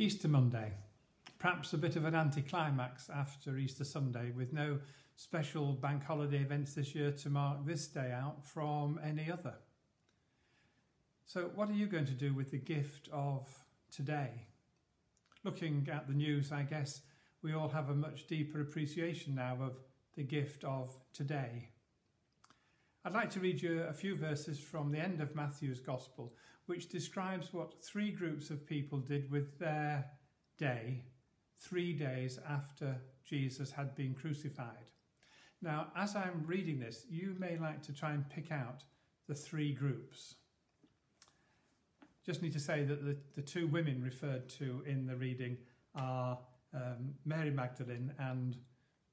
Easter Monday, perhaps a bit of an anticlimax after Easter Sunday, with no special bank holiday events this year to mark this day out from any other. So, what are you going to do with the gift of today? Looking at the news, I guess we all have a much deeper appreciation now of the gift of today. I'd like to read you a few verses from the end of Matthew's Gospel, which describes what three groups of people did with their day three days after Jesus had been crucified. Now, as I'm reading this, you may like to try and pick out the three groups. Just need to say that the, the two women referred to in the reading are um, Mary Magdalene and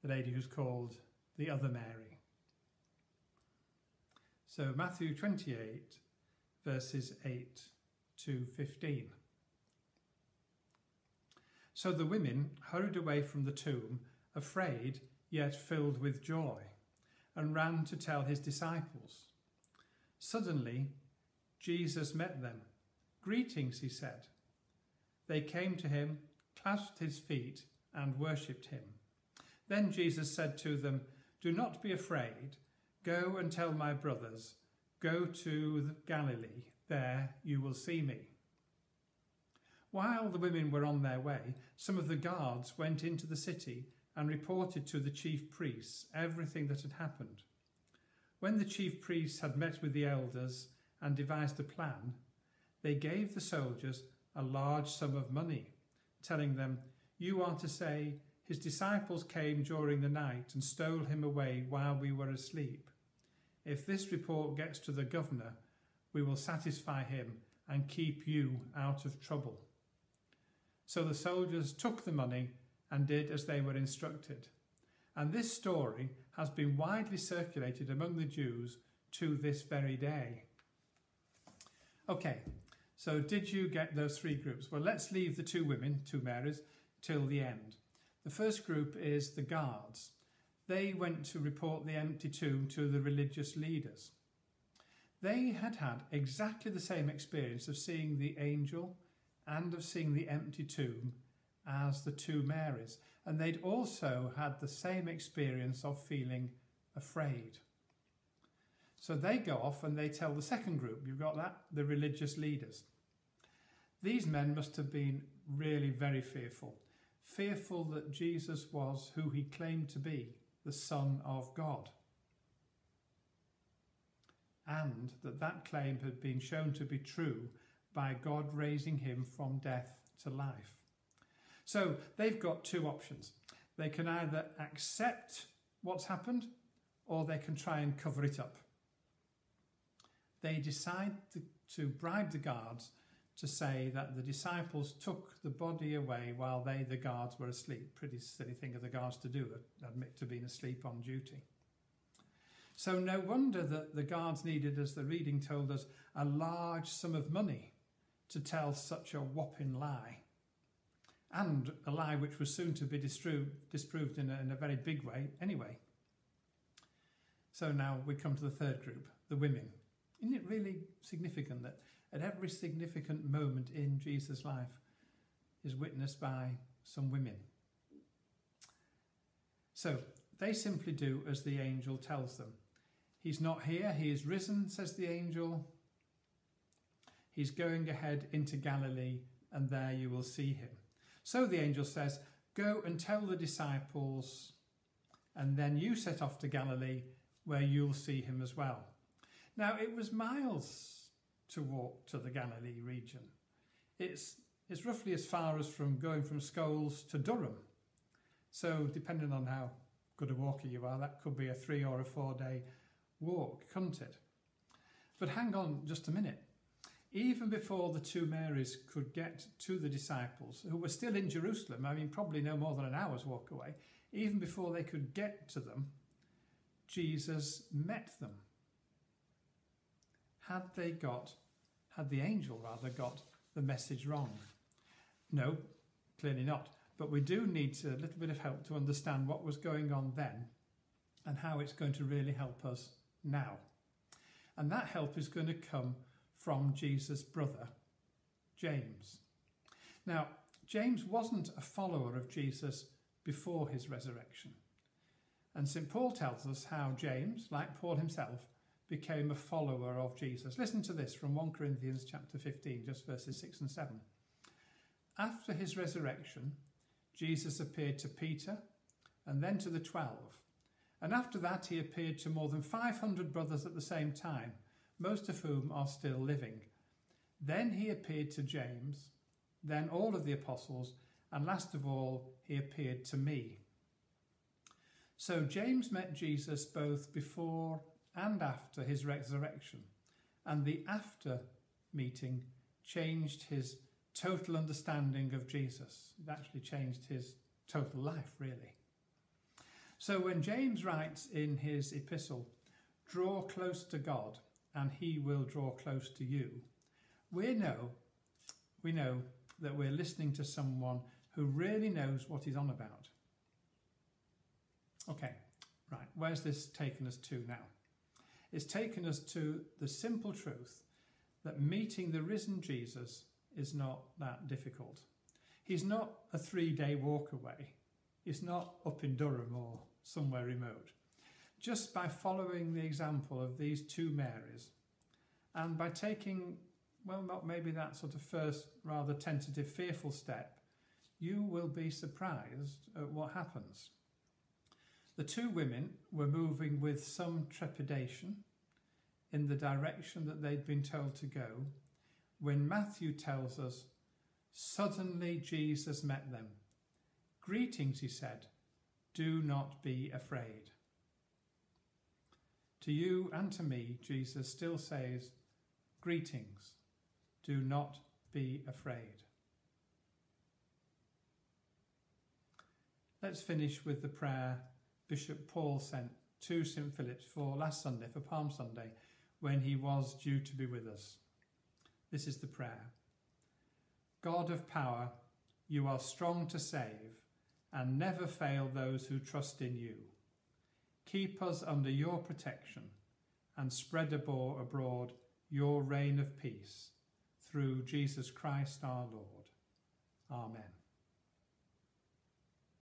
the lady who's called the other Mary. So, Matthew 28, verses 8 to 15. So the women hurried away from the tomb, afraid yet filled with joy, and ran to tell his disciples. Suddenly, Jesus met them. Greetings, he said. They came to him, clasped his feet, and worshipped him. Then Jesus said to them, Do not be afraid. Go and tell my brothers Go to the Galilee, there you will see me. While the women were on their way, some of the guards went into the city and reported to the chief priests everything that had happened. When the chief priests had met with the elders and devised a plan, they gave the soldiers a large sum of money, telling them, You are to say, His disciples came during the night and stole him away while we were asleep. If this report gets to the governor, we will satisfy him and keep you out of trouble. So the soldiers took the money and did as they were instructed. And this story has been widely circulated among the Jews to this very day. Okay, so did you get those three groups? Well, let's leave the two women, two Marys, till the end. The first group is the guards they went to report the empty tomb to the religious leaders. They had had exactly the same experience of seeing the angel and of seeing the empty tomb as the two Marys, and they'd also had the same experience of feeling afraid. So they go off and they tell the second group, you've got that, the religious leaders. These men must have been really very fearful, fearful that Jesus was who he claimed to be, the Son of God. And that that claim had been shown to be true by God raising him from death to life. So they've got two options. They can either accept what's happened or they can try and cover it up. They decide to, to bribe the guards to say that the disciples took the body away while they, the guards, were asleep. Pretty silly thing of the guards to do, uh, admit to being asleep on duty. So, no wonder that the guards needed, as the reading told us, a large sum of money to tell such a whopping lie. And a lie which was soon to be disproved in a, in a very big way anyway. So now we come to the third group, the women. Isn't it really significant that at every significant moment in Jesus' life is witnessed by some women. So they simply do as the angel tells them. He's not here, he is risen, says the angel. He's going ahead into Galilee, and there you will see him. So the angel says, Go and tell the disciples, and then you set off to Galilee, where you'll see him as well. Now, it was miles to walk to the Galilee region. It's, it's roughly as far as from going from Scholes to Durham. So, depending on how good a walker you are, that could be a three or a four day walk, couldn't it? But hang on just a minute. Even before the two Marys could get to the disciples, who were still in Jerusalem, I mean, probably no more than an hour's walk away, even before they could get to them, Jesus met them had they got, had the angel rather got the message wrong? No, clearly not. But we do need a little bit of help to understand what was going on then and how it's going to really help us now. And that help is going to come from Jesus' brother, James. Now, James wasn't a follower of Jesus before his resurrection. And St. Paul tells us how James, like Paul himself, became a follower of Jesus. Listen to this from 1 Corinthians chapter 15, just verses 6 and 7. After his resurrection, Jesus appeared to Peter and then to the twelve. And after that, he appeared to more than 500 brothers at the same time, most of whom are still living. Then he appeared to James, then all of the apostles, and last of all, he appeared to me. So James met Jesus both before and after his resurrection, and the after meeting changed his total understanding of Jesus. It actually changed his total life, really. So when James writes in his epistle, draw close to God and he will draw close to you, we know, we know that we're listening to someone who really knows what he's on about. Okay, right, where's this taken us to now? It's taken us to the simple truth that meeting the risen Jesus is not that difficult. He's not a three day walk away. He's not up in Durham or somewhere remote. Just by following the example of these two Marys and by taking, well, not maybe that sort of first rather tentative, fearful step, you will be surprised at what happens. The two women were moving with some trepidation in the direction that they'd been told to go when Matthew tells us, Suddenly Jesus met them. Greetings, he said. Do not be afraid. To you and to me, Jesus still says, Greetings. Do not be afraid. Let's finish with the prayer Bishop Paul sent to St. Philip's for last Sunday, for Palm Sunday, when he was due to be with us. This is the prayer God of power, you are strong to save and never fail those who trust in you. Keep us under your protection and spread abroad your reign of peace through Jesus Christ our Lord. Amen.